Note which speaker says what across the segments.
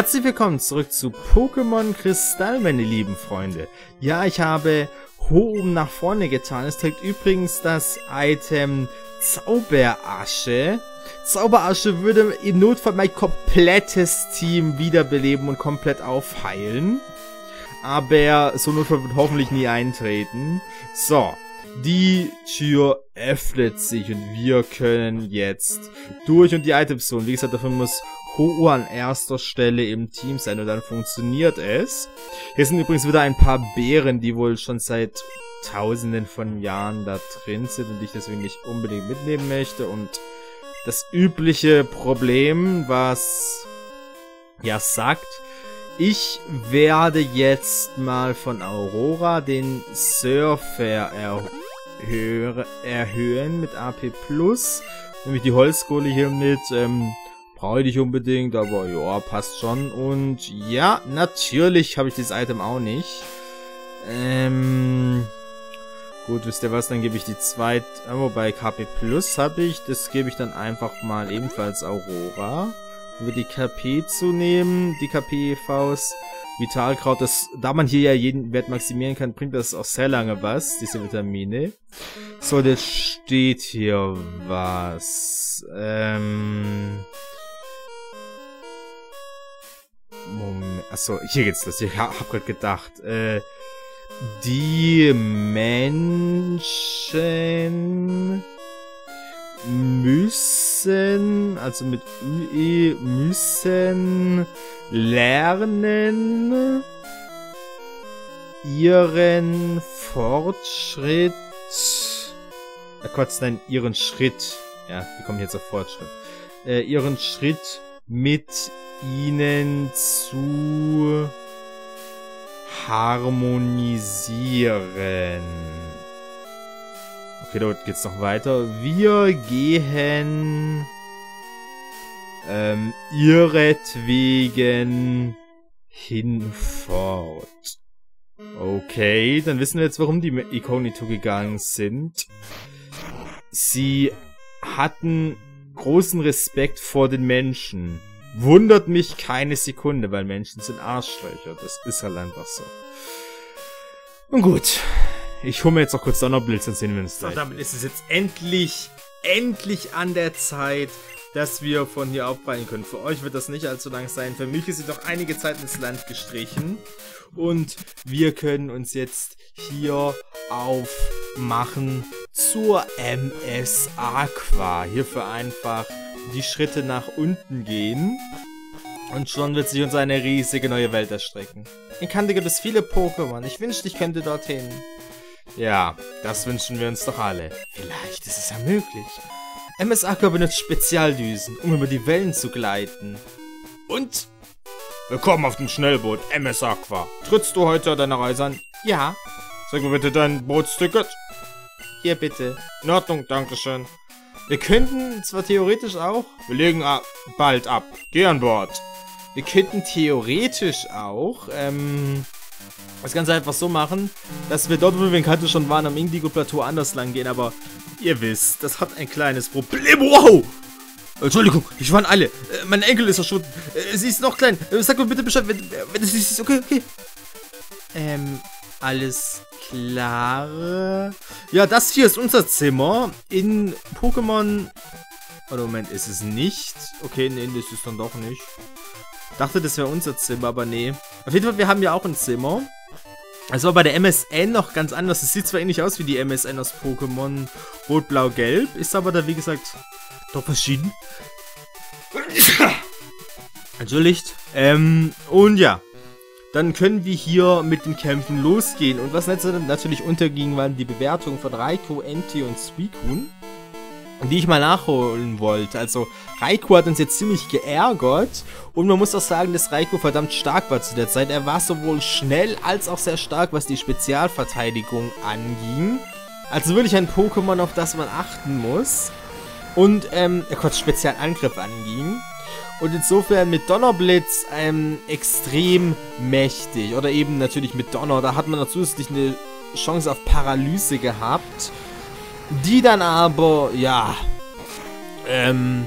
Speaker 1: Herzlich willkommen zurück zu Pokémon Kristall, meine lieben Freunde. Ja, ich habe oben nach vorne getan. Es trägt übrigens das Item Zauberasche. Zauberasche würde im Notfall mein komplettes Team wiederbeleben und komplett aufheilen. Aber so Notfall wird hoffentlich nie eintreten. So, die Tür öffnet sich und wir können jetzt durch und die Items holen. Wie gesagt, dafür muss Ho an erster Stelle im Team sein und dann funktioniert es. Hier sind übrigens wieder ein paar Bären, die wohl schon seit tausenden von Jahren da drin sind und ich deswegen nicht unbedingt mitnehmen möchte und das übliche Problem, was ja sagt, ich werde jetzt mal von Aurora den Surfer erhö erhöhen mit AP+, nämlich die Holzkohle hier mit ähm, Brauche ich nicht unbedingt, aber ja, passt schon. Und ja, natürlich habe ich dieses Item auch nicht. Ähm... Gut, wisst ihr was, dann gebe ich die zweite, äh, wobei KP Plus habe ich, das gebe ich dann einfach mal ebenfalls Aurora. Um die KP zu nehmen, die KP EVs, Vitalkraut, das, da man hier ja jeden Wert maximieren kann, bringt das auch sehr lange was, diese Vitamine. So, jetzt steht hier was, ähm... Moment. Achso, hier geht's los. Ich hab grad gedacht. Äh, die Menschen müssen, also mit UE, müssen lernen, ihren Fortschritt, äh, kurz, nein, ihren Schritt, ja, wie kommen jetzt auf Fortschritt, äh, ihren Schritt mit ihnen zu harmonisieren. Okay, dort geht's noch weiter. Wir gehen ähm, ihretwegen hinfort. Okay, dann wissen wir jetzt, warum die Ikonito gegangen sind. Sie hatten großen Respekt vor den Menschen. Wundert mich keine Sekunde, weil Menschen sind Arschlöcher. Das ist halt einfach so. Und gut. Ich hole mir jetzt noch kurz Donnerblitz, dann sehen wir uns gleich. So, damit ist es jetzt endlich, endlich an der Zeit, dass wir von hier aufbrechen können. Für euch wird das nicht allzu lang sein. Für mich ist sie doch einige Zeit ins Land gestrichen. Und wir können uns jetzt hier aufmachen zur MS Aqua. Hierfür einfach die Schritte nach unten gehen. Und schon wird sich uns eine riesige neue Welt erstrecken. In Kante gibt es viele Pokémon. Ich wünschte, ich könnte dorthin. Ja, das wünschen wir uns doch alle. Vielleicht ist es ja möglich. MS Aqua benutzt Spezialdüsen, um über die Wellen zu gleiten. Und? Willkommen auf dem Schnellboot MS Aqua. Trittst du heute deine Reise an? Ja. Sag mir bitte dein Bootsticket. Hier bitte. In Ordnung, Dankeschön. Wir könnten zwar theoretisch auch... Wir legen ab, bald ab. Geh an Bord. Wir könnten theoretisch auch, ähm... Das Ganze einfach so machen, dass wir dort, wo wir in Kante schon waren, am Indigo-Plateau anders lang gehen, aber ihr wisst, das hat ein kleines Problem. Wow! Entschuldigung, ich waren alle. Äh, mein Enkel ist verschwunden. Äh, sie ist noch klein. Äh, sag mir bitte Bescheid, wenn, wenn es ist. Okay, okay. Ähm, alles klar. Ja, das hier ist unser Zimmer in Pokémon... Oder Moment, ist es nicht? Okay, nee, das ist es dann doch nicht. Dachte, das wäre unser Zimmer, aber nee. Auf jeden Fall, wir haben ja auch ein Zimmer. Das war bei der MSN noch ganz anders. Es sieht zwar ähnlich aus wie die MSN aus Pokémon Rot, Blau, Gelb, ist aber da, wie gesagt, doch verschieden. Entschuldigt. Ähm, und ja, dann können wir hier mit den Kämpfen losgehen. Und was natürlich unterging, waren die Bewertungen von Raikou, Enti und Suicune, die ich mal nachholen wollte. Also Raikou hat uns jetzt ziemlich geärgert und man muss auch sagen, dass Raikou verdammt stark war zu der Zeit. Er war sowohl schnell als auch sehr stark, was die Spezialverteidigung anging. Also wirklich ein Pokémon, auf das man achten muss. Und, ähm, kurz Spezialangriff anging. Und insofern mit Donnerblitz ähm, extrem mächtig. Oder eben natürlich mit Donner. Da hat man noch zusätzlich eine Chance auf Paralyse gehabt. Die dann aber, ja, ähm,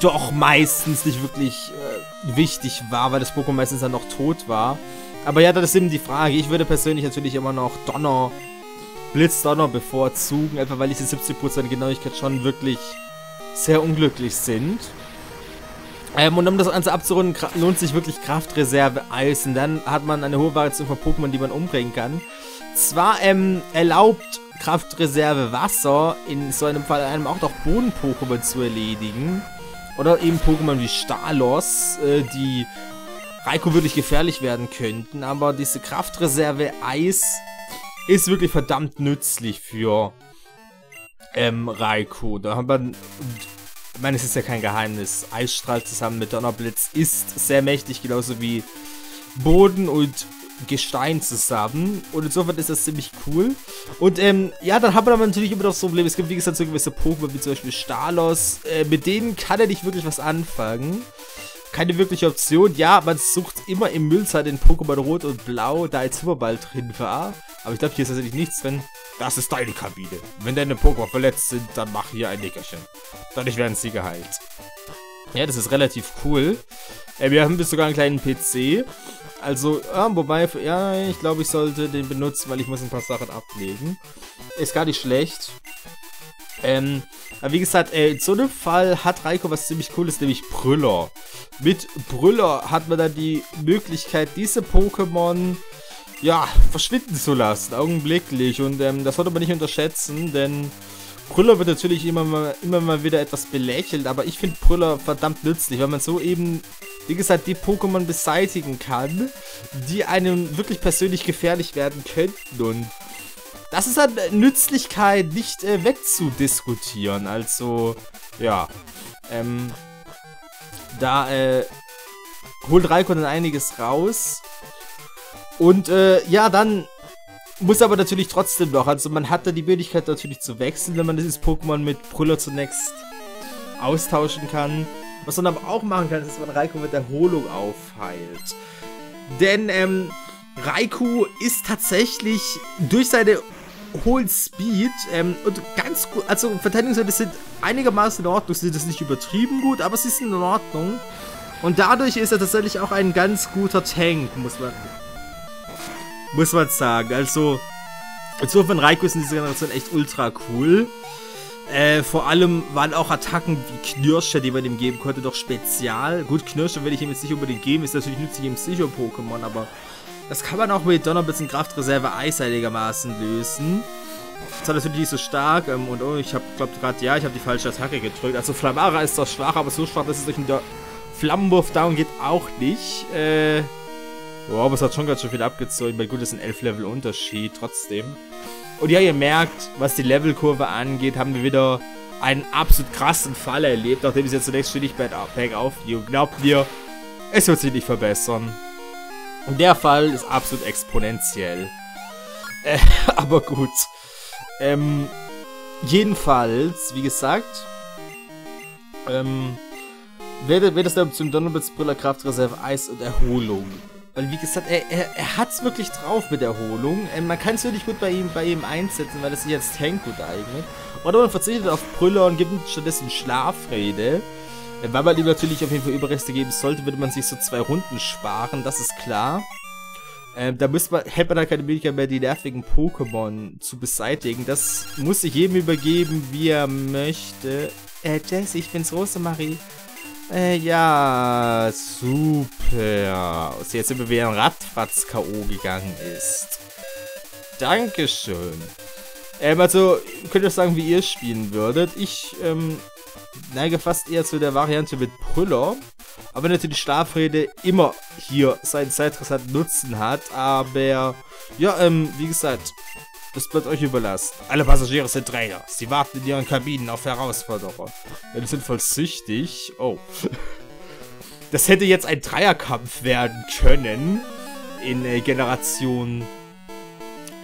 Speaker 1: doch meistens nicht wirklich äh, wichtig war, weil das Pokémon meistens dann noch tot war. Aber ja, das ist eben die Frage. Ich würde persönlich natürlich immer noch Donner, Blitzdonner bevorzugen, einfach weil diese 70% Genauigkeit schon wirklich sehr unglücklich sind. Ähm, und um das Ganze abzurunden, lohnt sich wirklich Kraftreserve Eis. Und dann hat man eine hohe Variation von Pokémon, die man umbringen kann. Zwar ähm, erlaubt Kraftreserve Wasser in so einem Fall einem auch noch Boden-Pokémon zu erledigen. Oder eben Pokémon wie Stalos, äh, die Raikou wirklich gefährlich werden könnten. Aber diese Kraftreserve Eis ist wirklich verdammt nützlich für ähm, Raikou. Da haben wir ich meine, es ist ja kein Geheimnis. Eisstrahl zusammen mit Donnerblitz ist sehr mächtig, genauso wie Boden und Gestein zusammen. Und insofern ist das ziemlich cool. Und ähm, ja, dann haben wir aber natürlich immer noch so ein Problem. Es gibt, wie gesagt, so gewisse Pokémon, wie zum Beispiel Stalos. Äh, mit denen kann er nicht wirklich was anfangen. Keine wirkliche Option. Ja, man sucht immer im Müllzeit den Pokémon Rot und Blau, da ein Zimmerball drin war. Aber ich glaube, hier ist tatsächlich nichts drin. Das ist deine Kabine. Wenn deine Pokémon verletzt sind, dann mach hier ein Nickerchen. Dadurch werden sie geheilt. Ja, das ist relativ cool. Äh, wir haben bis sogar einen kleinen PC. Also, ja, wobei, ja, ich glaube, ich sollte den benutzen, weil ich muss ein paar Sachen ablegen. Ist gar nicht schlecht. Ähm, aber wie gesagt, äh, in so einem Fall hat Raiko was ziemlich cooles, nämlich Brüller. Mit Brüller hat man dann die Möglichkeit, diese Pokémon ja, verschwinden zu lassen, augenblicklich. Und ähm, das sollte man nicht unterschätzen, denn Brüller wird natürlich immer mal, immer mal wieder etwas belächelt, aber ich finde Brüller verdammt nützlich, weil man so eben, wie gesagt, die Pokémon beseitigen kann, die einem wirklich persönlich gefährlich werden könnten. Und das ist an Nützlichkeit nicht äh, wegzudiskutieren. Also, ja, ähm, da äh, holt Raikon einiges raus. Und äh, ja, dann muss aber natürlich trotzdem noch, also man hat da die Möglichkeit natürlich zu wechseln, wenn man dieses Pokémon mit Brüller zunächst austauschen kann. Was man aber auch machen kann, ist, dass man Raikou mit Erholung aufheilt. Denn ähm, Raikou ist tatsächlich durch seine hohen Speed ähm, und ganz gut, also Verteidigungswerte sind einigermaßen in Ordnung, sind das nicht übertrieben gut, aber sie sind in Ordnung. Und dadurch ist er tatsächlich auch ein ganz guter Tank, muss man muss man sagen. Also, insofern Raikou ist in dieser Generation echt ultra cool. Äh, vor allem waren auch Attacken wie Knirscher, die man ihm geben konnte, doch spezial. Gut, Knirscher will ich ihm jetzt nicht unbedingt geben, ist natürlich nützlich im Psycho-Pokémon, aber das kann man auch mit Donnerblitz und Kraftreserve eiseitigermaßen lösen. Das war natürlich nicht so stark ähm, und oh, ich habe, glaube gerade, ja, ich habe die falsche Attacke gedrückt. Also Flamara ist zwar schwach, aber so schwach, dass es durch den Flammenwurf down geht, auch nicht. Äh, Wow, aber es hat schon ganz schön viel abgezogen. Weil gut, ist ein 11 Level Unterschied trotzdem. Und ja, ihr merkt, was die Levelkurve angeht, haben wir wieder einen absolut krassen Fall erlebt, nachdem es jetzt zunächst ständig bergauf ging. Glaubt mir, es wird sich nicht verbessern. Und der Fall ist absolut exponentiell. Äh, aber gut. Ähm, jedenfalls, wie gesagt, ähm, wird, wird es dann zum Donnerblitzbrüller Kraftreserve Eis und Erholung. Weil, wie gesagt, er, er, er hat es wirklich drauf mit Erholung. Ähm, man kann es wirklich gut bei ihm, bei ihm einsetzen, weil es sich als Tank gut eignet. Oder man verzichtet auf Brüller und gibt stattdessen Schlafrede. Äh, weil man ihm natürlich auf jeden Fall Überreste geben sollte, würde man sich so zwei Runden sparen, das ist klar. Ähm, da müsste man, hätte man dann keine Möglichkeit mehr, die nervigen Pokémon zu beseitigen. Das muss sich jedem übergeben, wie er möchte. Äh, Jess, ich bin's Rosemarie. Äh, ja, super. Sie jetzt immer wie ein Radfratz K.O. gegangen ist. Dankeschön. Ähm, also, könnt ihr sagen, wie ihr spielen würdet. Ich, ähm, neige fast eher zu der Variante mit Brüller. Aber natürlich Schlafrede immer hier seinen zeitinteressanten Nutzen hat. Aber, ja, ähm, wie gesagt, das bleibt euch überlassen. Alle Passagiere sind Trainer. Sie warten in ihren Kabinen auf Herausforderer. Ja, die sind voll süchtig. Oh. Das hätte jetzt ein Dreierkampf werden können. In äh, Generation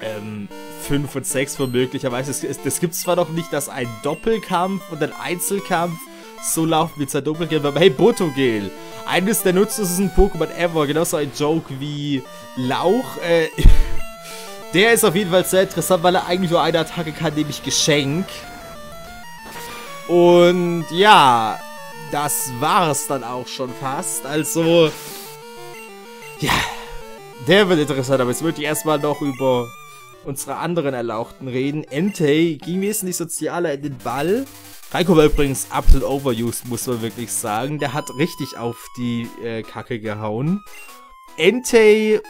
Speaker 1: ähm, 5 und 6 womöglicherweise. Das, das gibt zwar noch nicht, dass ein Doppelkampf und ein Einzelkampf so laufen wie zwei Doppelkämpfe, aber hey, Botogel! Eines der nutzlosesten Pokémon ever, genauso ein Joke wie Lauch. Äh, Der ist auf jeden Fall sehr interessant, weil er eigentlich nur eine Attacke kann, nämlich Geschenk. Und ja, das war's dann auch schon fast. Also, ja, der wird interessant, aber jetzt würde ich erstmal noch über unsere anderen Erlauchten reden. Entei ging wesentlich sozialer in den Ball. Raiko war übrigens absolut overused, muss man wirklich sagen. Der hat richtig auf die äh, Kacke gehauen. Entei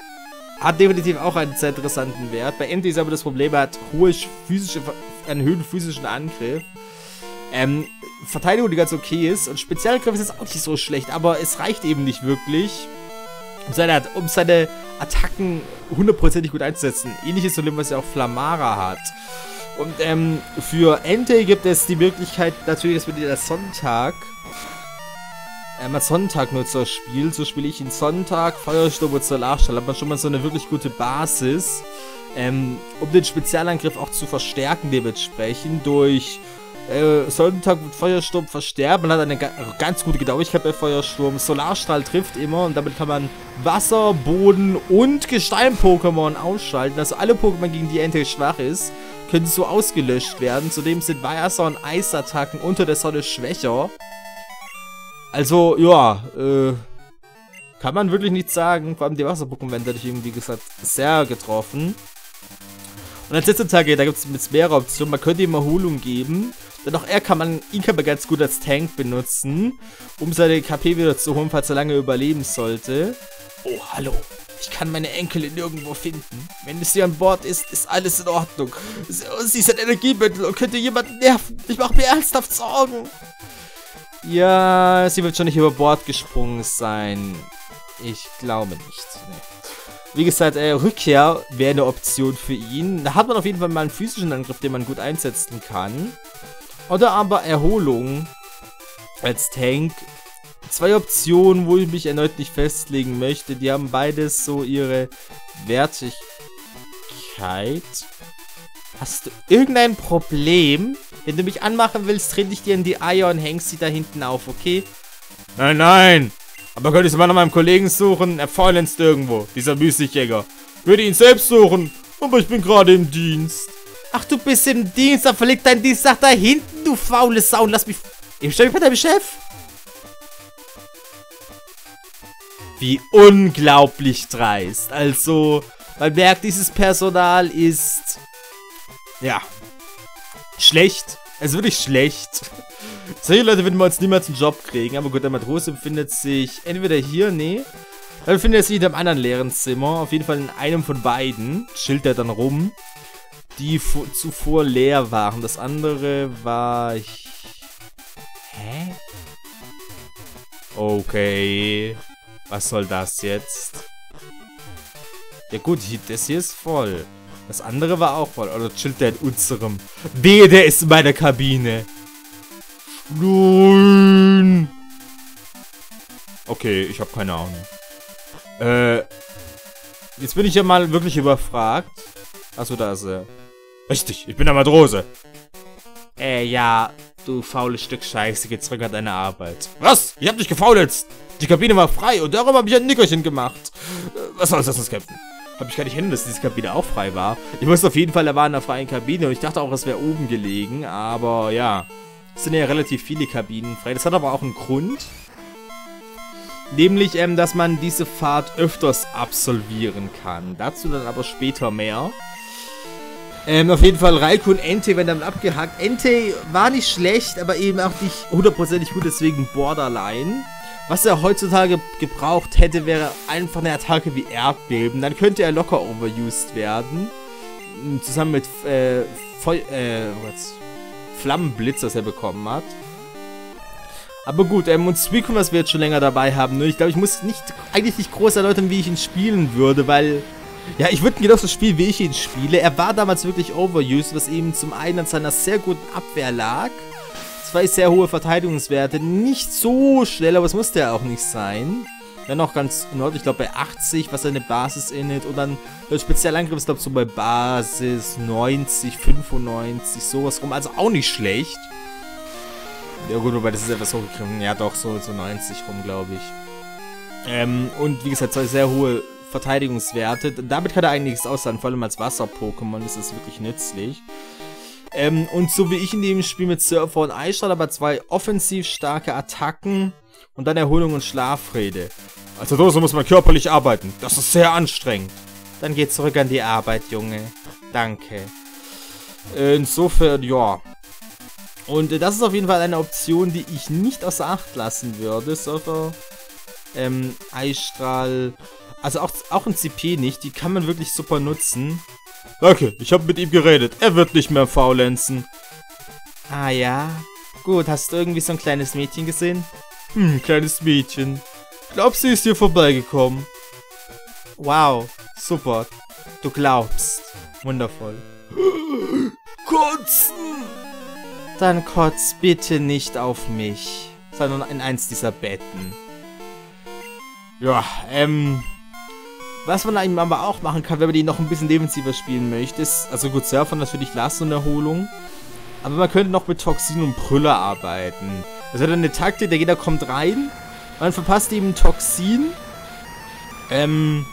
Speaker 1: hat definitiv auch einen sehr interessanten Wert. Bei Entei ist aber das Problem, er hat hohe physische, einen höheren physischen Angriff. Ähm, Verteidigung, die ganz okay ist. Und Spezialangriff ist jetzt auch nicht so schlecht, aber es reicht eben nicht wirklich, um seine, um seine Attacken hundertprozentig gut einzusetzen. Ähnliches Problem, was ja auch Flamara hat. Und ähm, für Entei gibt es die Möglichkeit, natürlich, dass wir den Sonntag ähm, als Sonntag-Nutzer spielt. So spiele ich ihn Sonntag, Feuersturm und Solarstrahl. Hat man schon mal so eine wirklich gute Basis, ähm, um den Spezialangriff auch zu verstärken dementsprechend durch äh, Sonntag mit Feuersturm versterben. Hat eine ga ganz gute Genauigkeit bei Feuersturm. Solarstrahl trifft immer und damit kann man Wasser, Boden und Gestein-Pokémon ausschalten. Also alle Pokémon, gegen die Entei schwach ist, können so ausgelöscht werden. Zudem sind Wasser- und Eisattacken unter der Sonne schwächer. Also, ja, äh, kann man wirklich nichts sagen. Vor allem die Wasser-Pokémon werden dadurch irgendwie gesagt sehr getroffen. Und als letzter Tag, da gibt es mehrere Optionen. Man könnte ihm Erholung geben. Denn auch er kann man, ihn kann man ganz gut als Tank benutzen, um seine KP wieder zu holen, falls er lange überleben sollte. Oh, hallo. Ich kann meine Enkelin nirgendwo finden. Wenn sie an Bord ist, ist alles in Ordnung. Sie ist ein Energiebündel und könnte jemanden nerven. Ich mache mir ernsthaft Sorgen. Ja, sie wird schon nicht über Bord gesprungen sein. Ich glaube nicht. Nee. Wie gesagt, äh, Rückkehr wäre eine Option für ihn. Da hat man auf jeden Fall mal einen physischen Angriff, den man gut einsetzen kann. Oder aber Erholung als Tank. Zwei Optionen, wo ich mich erneut nicht festlegen möchte. Die haben beides so ihre Wertigkeit. Hast du irgendein Problem? Wenn du mich anmachen willst, trete ich dir in die Eier und hängst sie da hinten auf, okay? Nein, nein! Aber könnte ich es mal nach meinem Kollegen suchen? Er faulenzt irgendwo, dieser Müßigjäger. Würde ihn selbst suchen, aber ich bin gerade im Dienst. Ach, du bist im Dienst, dann verleg deinen Dienst nach da hinten, du faule Sau. Lass mich... Ich stelle mich bei deinem Chef. Wie unglaublich dreist. Also, man merkt, dieses Personal ist... Ja. Schlecht. Es ist wirklich schlecht. Solche Leute würden wir uns niemals einen Job kriegen. Aber gut, der Matrose befindet sich entweder hier, nee. Dann befindet er sich in einem anderen leeren Zimmer. Auf jeden Fall in einem von beiden. Chillt er dann rum. Die zuvor leer waren. Das andere war... Hä? Okay. Was soll das jetzt? Ja gut, das hier ist voll. Das andere war auch voll. Oder chillt der in unserem? Wehe, der ist in meiner Kabine. Nein. Okay, ich habe keine Ahnung. Äh, jetzt bin ich ja mal wirklich überfragt. Achso, da ist er. Richtig, ich bin der Matrose. Äh, ja, du faules Stück Scheiße, geh zurück an deine Arbeit. Was? Ich hab dich gefaulelt. Die Kabine war frei und darum habe ich ein Nickerchen gemacht. Äh, was soll das, Captain? Hab ich gar nicht hin, dass diese Kabine auch frei war. Ich wusste auf jeden Fall, er war in einer freien Kabine und ich dachte auch, es wäre oben gelegen, aber ja. Es sind ja relativ viele Kabinen frei. Das hat aber auch einen Grund. Nämlich, ähm, dass man diese Fahrt öfters absolvieren kann. Dazu dann aber später mehr. Ähm, auf jeden Fall Raikou und Entei werden damit abgehakt. Entei war nicht schlecht, aber eben auch nicht hundertprozentig gut, deswegen Borderline. Was er heutzutage gebraucht hätte, wäre einfach eine Attacke wie Erdbeben. Dann könnte er locker overused werden. Zusammen mit äh, Feu äh, was? Flammenblitz, das er bekommen hat. Aber gut, ähm, und Suicune, was wir jetzt schon länger dabei haben, ne? Ich glaube, ich muss nicht, eigentlich nicht groß erläutern, wie ich ihn spielen würde, weil... Ja, ich würde ihn genauso spielen, wie ich ihn spiele. Er war damals wirklich overused, was ihm zum einen an seiner sehr guten Abwehr lag zwei sehr hohe Verteidigungswerte. Nicht so schnell, aber es musste ja auch nicht sein. Dann noch ganz in Ordnung, ich glaube bei 80, was seine Basis innet. Und dann der Spezialangriff ist, glaube ich, so bei Basis 90, 95, sowas rum. Also auch nicht schlecht. Ja gut, wobei das ist etwas hochgegriffen. Ja doch, so, so 90 rum, glaube ich. Ähm, und wie gesagt, zwei sehr hohe Verteidigungswerte. Damit kann er einiges aussagen, vor allem als Wasser-Pokémon ist das wirklich nützlich. Ähm, und so wie ich in dem Spiel mit Surfer und Eisstrahl, aber zwei offensiv starke Attacken und dann Erholung und Schlafrede. Also so muss man körperlich arbeiten. Das ist sehr anstrengend. Dann geht zurück an die Arbeit, Junge. Danke. Insofern, ja. Und äh, das ist auf jeden Fall eine Option, die ich nicht außer Acht lassen würde. Surfer, ähm, Eisstrahl, also auch, auch ein CP nicht. Die kann man wirklich super nutzen. Danke, ich habe mit ihm geredet. Er wird nicht mehr faulenzen. Ah ja? Gut, hast du irgendwie so ein kleines Mädchen gesehen? Hm, kleines Mädchen. Glaub, sie ist hier vorbeigekommen. Wow, super. Du glaubst. Wundervoll. Kotzen! Dann kotz bitte nicht auf mich, sondern in eins dieser Betten. Ja, ähm... Was man eben aber auch machen kann, wenn man die noch ein bisschen defensiver spielen möchte, ist, also gut, Surfer natürlich Last und Erholung, aber man könnte noch mit Toxin und Brüller arbeiten. Das wäre dann eine Taktik, der Gegner kommt rein, man verpasst ihm Toxin, ähm,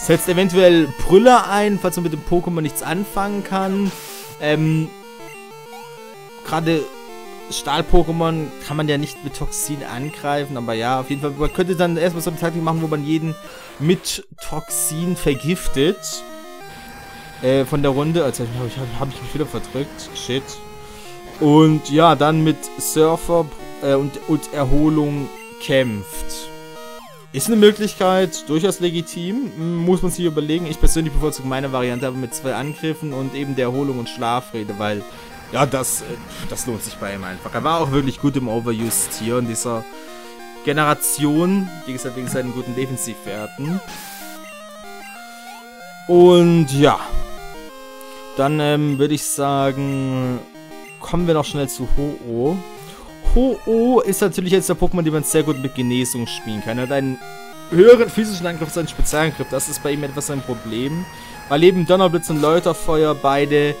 Speaker 1: setzt eventuell Brüller ein, falls man mit dem Pokémon nichts anfangen kann, ähm, gerade Stahl-Pokémon kann man ja nicht mit Toxin angreifen, aber ja, auf jeden Fall, man könnte dann erstmal so eine Taktik machen, wo man jeden mit Toxin vergiftet. Äh, von der Runde. Also habe ich, hab ich mich wieder verdrückt. Shit. Und ja, dann mit Surfer äh, und, und Erholung kämpft. Ist eine Möglichkeit, durchaus legitim. Muss man sich überlegen. Ich persönlich bevorzuge meine Variante aber mit zwei Angriffen und eben der Erholung und Schlafrede, weil ja, das, äh, das lohnt sich bei ihm einfach. Er war auch wirklich gut im Overused hier in dieser Generation. Wie gesagt, wegen seinen guten Defensivwerten. Und ja. Dann ähm, würde ich sagen, kommen wir noch schnell zu Ho-Oh. Ho-Oh ist natürlich jetzt der Pokémon, den man sehr gut mit Genesung spielen kann. Er hat einen höheren physischen Angriff als einen Spezialangriff. Das ist bei ihm etwas ein Problem. Weil eben Donnerblitz und Läuterfeuer beide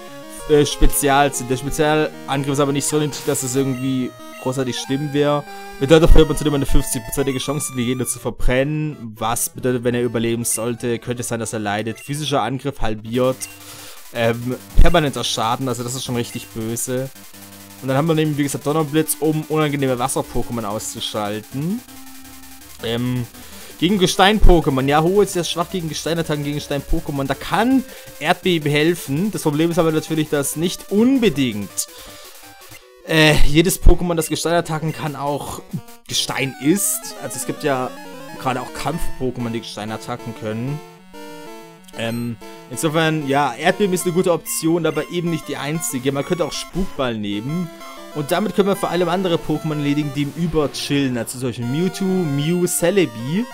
Speaker 1: äh, Spezial sind. Der Spezialangriff ist aber nicht so niedrig, dass es irgendwie großartig schlimm wäre. Bedeutet auf man zudem eine 50%ige Chance, die Gegner zu verbrennen. Was bedeutet, wenn er überleben sollte, könnte es sein, dass er leidet. Physischer Angriff halbiert. Ähm, permanenter Schaden, also das ist schon richtig böse. Und dann haben wir eben, wie gesagt, Donnerblitz, um unangenehme Wasser-Pokémon auszuschalten. Ähm, gegen Gestein-Pokémon. Ja, Ho ist ja schwach gegen Gesteinattacken, gegen Gestein-Pokémon. Da kann Erdbeben helfen. Das Problem ist aber natürlich, dass nicht unbedingt äh, jedes Pokémon, das Gesteinattacken kann, auch Gestein ist. Also es gibt ja gerade auch Kampf-Pokémon, die Gesteinattacken können. Ähm, insofern, ja, Erdbeben ist eine gute Option, aber eben nicht die einzige. Man könnte auch Spukball nehmen. Und damit können wir vor allem andere Pokémon erledigen, die im Über chillen. Also solche Mewtwo, Mew, Celebi.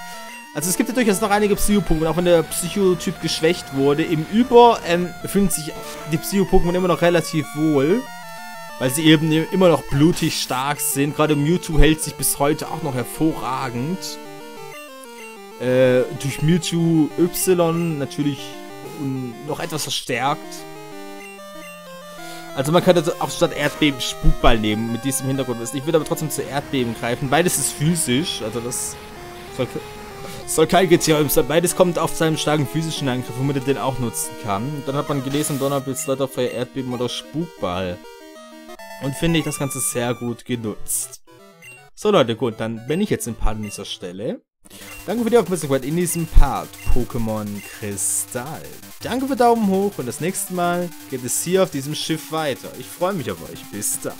Speaker 1: Also es gibt ja durchaus noch einige Psycho-Pokémon, auch wenn der Psychotyp geschwächt wurde. Im Über ähm, fühlen sich die Psycho-Pokémon immer noch relativ wohl. Weil sie eben immer noch blutig stark sind. Gerade Mewtwo hält sich bis heute auch noch hervorragend. Äh, durch Mewtwo Y natürlich noch etwas verstärkt. Also man könnte auch statt Erdbeben Spukball nehmen mit diesem Hintergrund. Ich würde aber trotzdem zu Erdbeben greifen. Beides ist physisch, also das soll, soll kein Getheorem sein. Beides kommt auf seinem starken physischen Angriff, womit er den auch nutzen kann. Und dann hat man gelesen, Donnerblitz, Läuterfeuer, Erdbeben oder Spukball. Und finde ich das Ganze sehr gut genutzt. So Leute, gut, dann bin ich jetzt im Part an dieser Stelle. Danke für die Aufmerksamkeit in diesem Part Pokémon Kristall. Danke für Daumen hoch und das nächste Mal geht es hier auf diesem Schiff weiter. Ich freue mich auf euch. Bis dann.